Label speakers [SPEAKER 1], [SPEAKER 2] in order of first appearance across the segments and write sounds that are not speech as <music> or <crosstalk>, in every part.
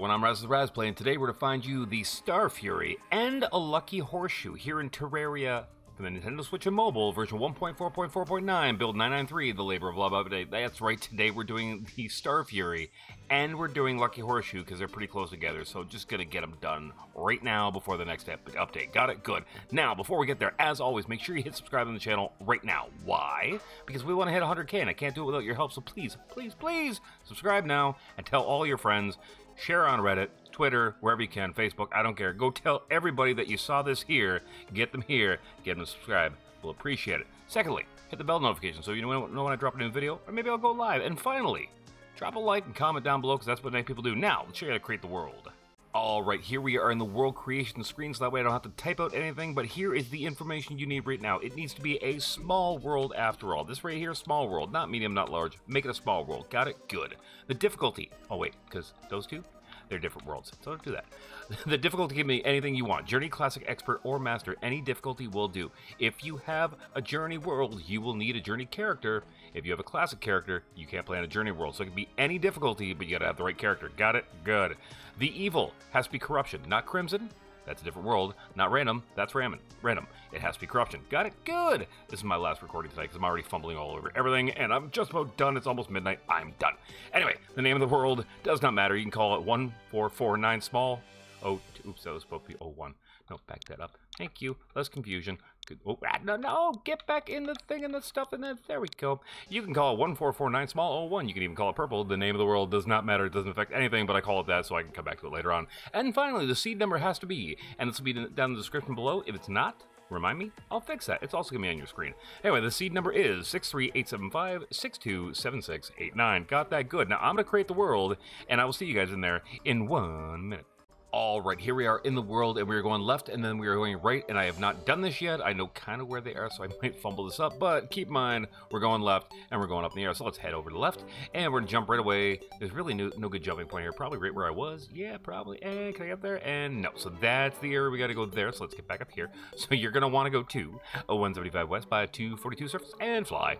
[SPEAKER 1] everyone, I'm Raz Razzplay, and today we're to find you the Starfury and a Lucky Horseshoe here in Terraria for the Nintendo Switch and Mobile, version 1.4.4.9, build 993, the labor of love update. That's right, today we're doing the Starfury and we're doing Lucky Horseshoe because they're pretty close together, so just gonna get them done right now before the next update. Got it? Good. Now, before we get there, as always, make sure you hit subscribe on the channel right now. Why? Because we want to hit 100k and I can't do it without your help, so please, please, please subscribe now and tell all your friends share on Reddit, Twitter, wherever you can, Facebook, I don't care. Go tell everybody that you saw this here, get them here, get them to subscribe. We'll appreciate it. Secondly, hit the bell notification so you know when I drop a new video, or maybe I'll go live. And finally, drop a like and comment down below because that's what many people do. Now, let's show you how to create the world. Alright, here we are in the world creation screen, so that way I don't have to type out anything, but here is the information you need right now. It needs to be a small world after all. This right here, small world, not medium, not large. Make it a small world. Got it? Good. The difficulty. Oh wait, because those two? They're different worlds, so do that. <laughs> the difficulty can be anything you want. Journey, Classic, Expert, or Master. Any difficulty will do. If you have a Journey world, you will need a Journey character. If you have a Classic character, you can't play on a Journey world. So it can be any difficulty, but you gotta have the right character. Got it? Good. The evil has to be corruption, not crimson. That's a different world. Not random. That's random. Random. It has to be corruption. Got it? Good. This is my last recording tonight because I'm already fumbling all over everything, and I'm just about done. It's almost midnight. I'm done. Anyway, the name of the world does not matter. You can call it 1449 small. Oh, oops, that was supposed to be 01. No, back that up. Thank you. Less confusion. Oh, ah, no, no, get back in the thing and the stuff and then there we go. You can call it 1449 small 01. You can even call it purple. The name of the world does not matter. It doesn't affect anything, but I call it that so I can come back to it later on. And finally, the seed number has to be, and this will be down in the description below. If it's not, Remind me? I'll fix that. It's also going to be on your screen. Anyway, the seed number is 63875-627689. Got that good. Now, I'm going to create the world, and I will see you guys in there in one minute. All right, here we are in the world, and we are going left, and then we are going right, and I have not done this yet. I know kind of where they are, so I <laughs> might fumble this up, but keep in mind, we're going left, and we're going up in the air, so let's head over to the left, and we're going to jump right away. There's really no, no good jumping point here, probably right where I was. Yeah, probably. And can I get there? And no, so that's the area we got to go there, so let's get back up here. So you're going to want to go to uh, a 175 west by a 242 surface and fly.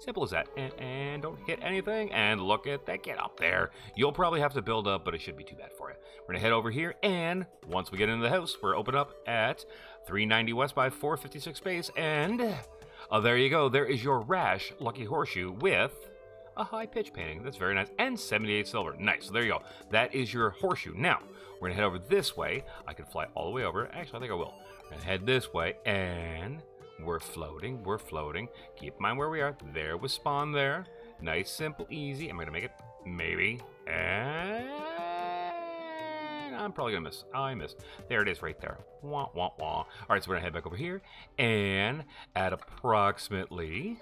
[SPEAKER 1] Simple as that. And, and, don't hit anything. And look at that. Get up there. You'll probably have to build up, but it should be too bad for you. We're to head over here. And once we get into the house, we're open up at 390 west by 456 space. And uh, there you go. There is your Rash Lucky Horseshoe with a high pitch painting. That's very nice. And 78 silver. Nice. So there you go. That is your horseshoe. Now, we're going to head over this way. I can fly all the way over. Actually, I think I will. Head this way. And we're floating, we're floating. Keep in mind where we are. There was spawn there. Nice, simple, easy. I'm gonna make it, maybe. And I'm probably gonna miss. I missed. There it is right there. Wah, wah, wah. All right, so we're gonna head back over here. And at approximately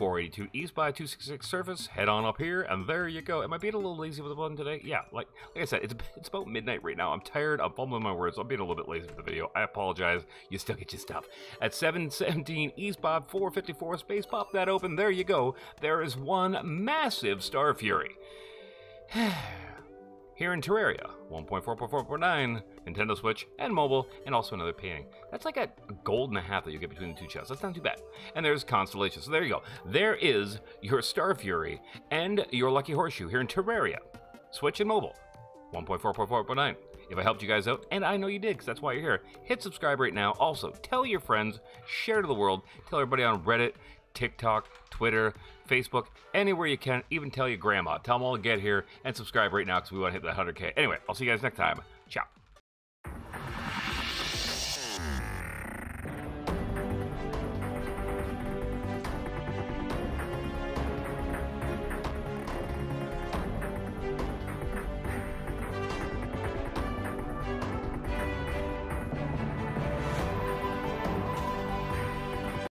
[SPEAKER 1] 482 east by 266 surface, head on up here, and there you go. Am I being a little lazy with the button today? Yeah, like like I said, it's, it's about midnight right now. I'm tired, I'm fumbling my words, I'm being a little bit lazy with the video. I apologize, you still get your stuff. At 717 east by 454 space, pop that open, there you go. There is one massive Starfury. <sighs> here in Terraria, 1.4.4.9, Nintendo Switch, and mobile, and also another painting. That's like a gold and a half that you get between the two chests. That's not too bad. And there's Constellation. So there you go. There is your Starfury and your Lucky Horseshoe here in Terraria, Switch and mobile, 1.4.4.9. If I helped you guys out, and I know you did because that's why you're here, hit subscribe right now. Also, tell your friends, share to the world, tell everybody on Reddit, TikTok, Twitter, Facebook, anywhere you can. Even tell your grandma. Tell them all to get here and subscribe right now because we want to hit that 100K. Anyway, I'll see you guys next time. Ciao.